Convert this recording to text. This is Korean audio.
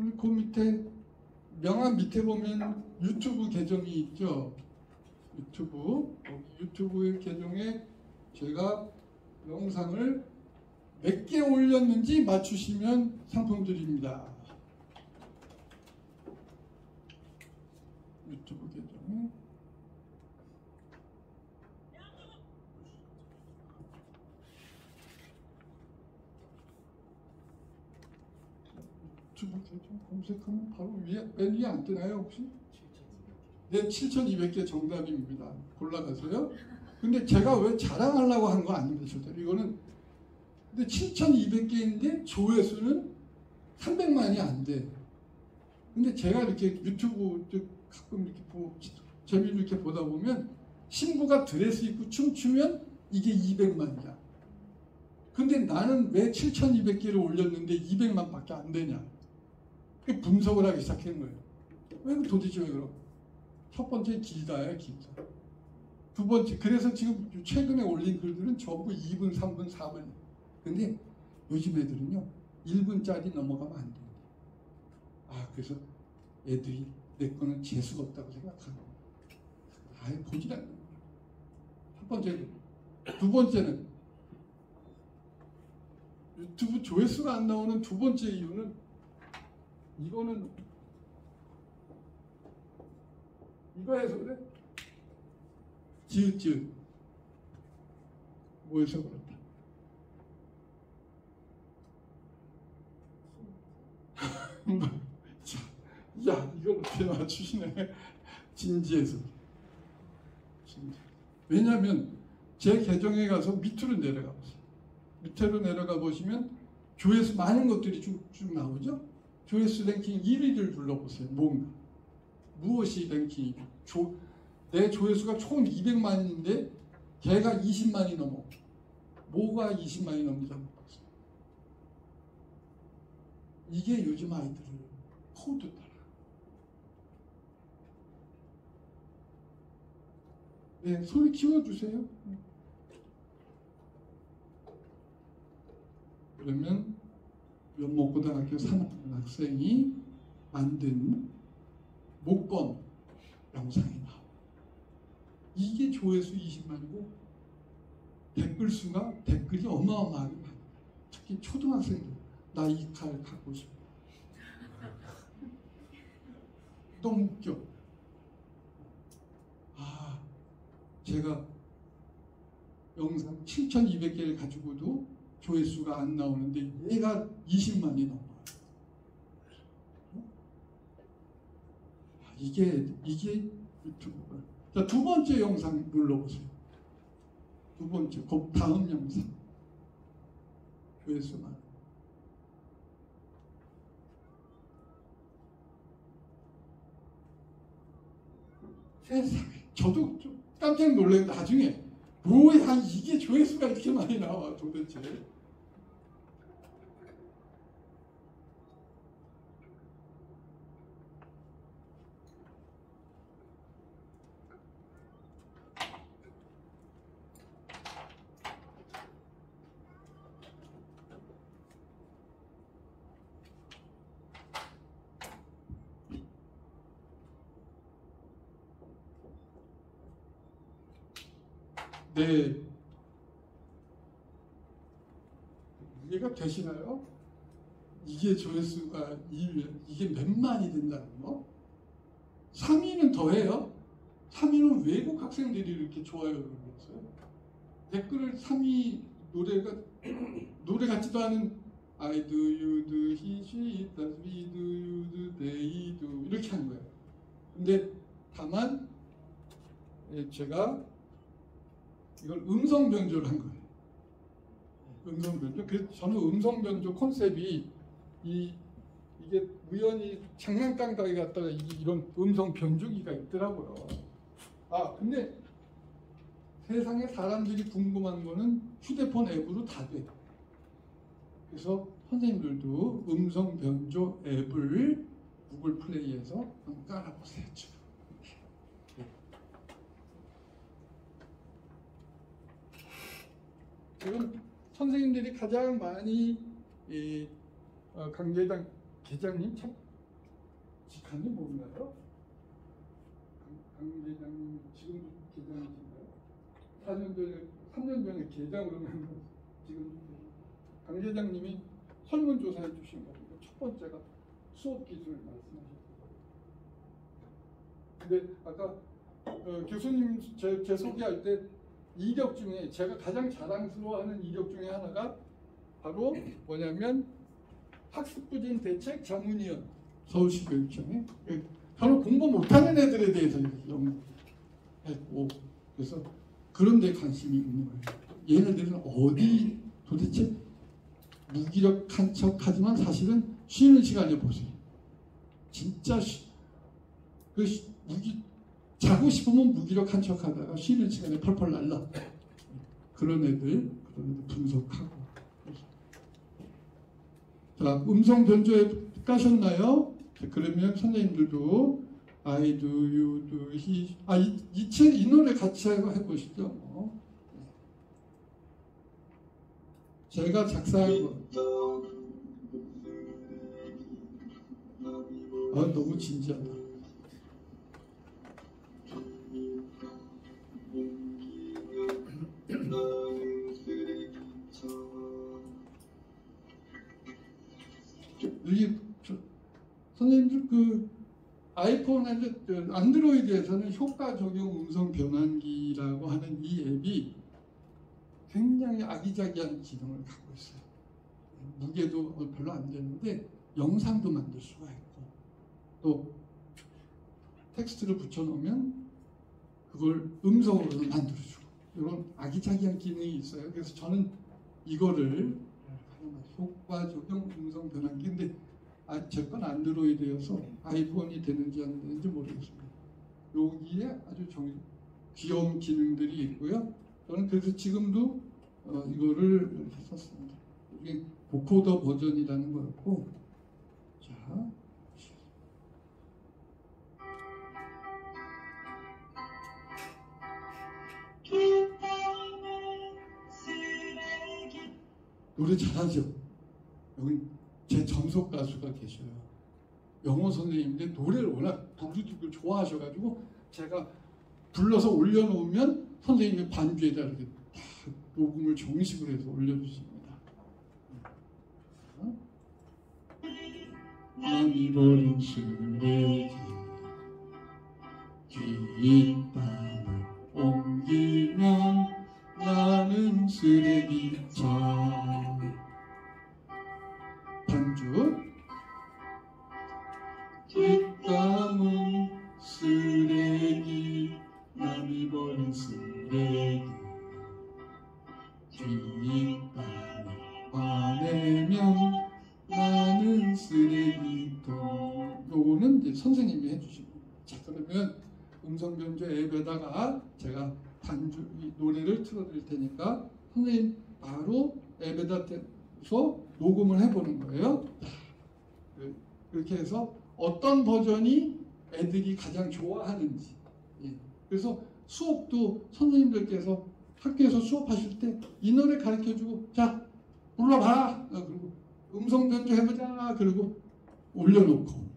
우리 그 밑에 명함 밑에 보면 유튜브 계정이 있죠. 유튜브 거기 유튜브 계정에 제가 영상을 몇 개 올렸는지 맞추시면 상품 드립니다. 유튜브 계정 계정 검색하면 바로 위에 맨 위에 안 뜨나요 혹시? 네, 7,200개 정답입니다. 골라가세요. 근데 제가 왜 자랑하려고 한 거 아닙니다. 절대로. 이거는 근데 7,200개인데 조회수는 300만이 안 돼. 근데 제가 이렇게 유튜브 가끔 이렇게 보, 재미로 이렇게 보다 보면 신부가 드레스 입고 춤추면 이게 200만이야. 근데 나는 왜 7,200개를 올렸는데 200만 밖에 안 되냐? 그 분석을 하기 시작한 거예요. 왜 도대체 왜 그럼? 첫 번째 길다야 길다. 두 번째 그래서 지금 최근에 올린 글들은 전부 2분, 3분, 4분. 근데 요즘 애들은요 1분짜리 넘어가면 안 돼요. 아 그래서 애들이 내 거는 재수가 없다고 생각하고 아예 보질 않는 거야. 첫 번째는 두 번째는 유튜브 조회수가 안 나오는 두 번째 이유는 이거는 이거 해서 그래? 지읒 지읒. 뭐해서 그렇다. 자, 야 이걸 어떻게 맞추시네. 진지해서. 진지. 왜냐하면 제 계정에 가서 밑으로 내려가 보세요. 밑으로 내려가 보시면 조회수 많은 것들이 쭉, 쭉 나오죠 조회수 랭킹 1위를 눌러보세요. 뭔가 무엇이 랭킹이? 조, 내 조회수가 총 200만인데 걔가 20만이 넘어. 뭐가 20만이 넘는지 한번 보세요 이게 요즘 아이들을 코드 따라. 네, 소리 키워주세요. 그러면 연목고등학교 3학년 학생이 만든 목건 영상이 나와. 이게 조회수 20만이고 댓글 수가 댓글이 어마어마하게 많아. 특히 초등학생들 나 이 칼 갖고 싶어. 너무 웃겨. 아 제가 영상 7,200개를 가지고도 조회수가 안 나오는데 얘가 20만이 넘어. 이게 이게 유튜브가. 자, 두 번째 영상 눌러보세요. 두 번째, 그 다음 영상. 조회수만. 세상에. 저도 좀 깜짝 놀래 나중에 뭐야 이게 조회수가 이렇게 많이 나와 도대체. 네. 이해가 되시나요? 이게 조회수가 2위, 이게 몇만이 된다는 거? 3위는 더해요. 3위는 외국 학생들이 이렇게 좋아요를 눌렀어요. 댓글을 3위 노래가 노래 같지도 않은 I do, you do, he, she, does, we do, you do, they do 이렇게 한 거예요. 근데 다만 예, 제가 이걸 음성 변조를 한 거예요. 음성 변조. 그래서 저는 음성 변조 컨셉이 이 이 게 우연히 장난감 가게 갔다가 이- 이런 음성 변조기가 있더라고요. 아 근데 세상에 사람들이 궁금한 거는 휴대폰 앱으로 다 돼. 그래서 선생님들도 음성 변조 앱을 구글 플레이에서 깔아보세요. 지금. 지금 선생님들이 가장 많이 이 어, 강계장 계장님 참 직함이 뭔가요? 강, 강 계장님 지금도 계장이신가요? 4년 전에 3년 전에 계장으로 만 지금 강 계장님이 설문조사해 주신 겁니다. 첫 번째가 수업 기준을 말씀하셨어요. 근데 아까 어, 교수님 제, 제 소개할 때 이력 중에 제가 가장 자랑스러워하는 이력 중에 하나가 바로 뭐냐면 학습부진 대책 자문위원 서울시 교육청에 예, 바로 공부 못하는 애들에 대해서 연구했고 그래서 그런 데 관심이 있는 거예요. 얘네들은 어디 도대체 무기력한 척 하지만 사실은 쉬는 시간에 보세요. 진짜 쉬, 그 쉬- 무기 자고 싶으면 무기력한 척 하다가 쉬는 시간에 펄펄 날라. 그런 애들 그런 애들 분석하고. 자 음성 변조에 까셨나요? 자, 그러면 선생님들도 I do, you do, he 아 이 이, 책- 이 노래 같이 해보시죠. 뭐. 제가 작사한 거. 아 너무 진지하다. 아이폰에 그 안드로이드에서는 효과 적용 음성 변환기라고 하는 이 앱이 굉장히 아기자기한 기능을 갖고 있어요. 무게도 별로 안 되는데 영상도 만들 수가 있고 또 텍스트를 붙여놓으면 그걸 음성으로 만들어주고 이런 아기자기한 기능이 있어요. 그래서 저는 이거를 효과 적용 음성 변환기인데 아, 제건 안드로이드여서 아이폰이 되는지 안 되는지 모르겠습니다. 여기에 아주 정, 귀여운 기능들이 있고요. 저는 그래서 지금도 어, 이거를 이렇게 썼습니다. 이게 보코더 버전이라는 거였고, 자, 노래 잘하죠. 여기 제 전속 가수가 계셔요. 영어 선생님인데 노래를 워낙 두글두글 좋아하셔가지고 제가 불러서 올려놓으면 선생님이 반주에다 이렇게 다 녹음을 정식으로 해서 올려주십니다. 어? 남이 버린 쓰레기 뒷땅 반주. 뒷담은 쓰레기 남이 버린 쓰레기. 뒷담을 화내면 나는 쓰레기통 요거는 이제 선생님이 거예요 자 그러면 음성 변조 앱에다가 제가 이 노래를 틀어드릴 테니까 선생님 바로 앱에다 대서 녹음을 해보는 거예요. 그- 그렇게 해서 어떤 버전이 애들이 가장 좋아하는지. 예. 그래서 수업도 선생님들께서 학교에서 수업하실 때 이 노래 가르쳐주고 자 불러봐. 어, 그리고 음성 변조 해보자. 그리고 올려놓고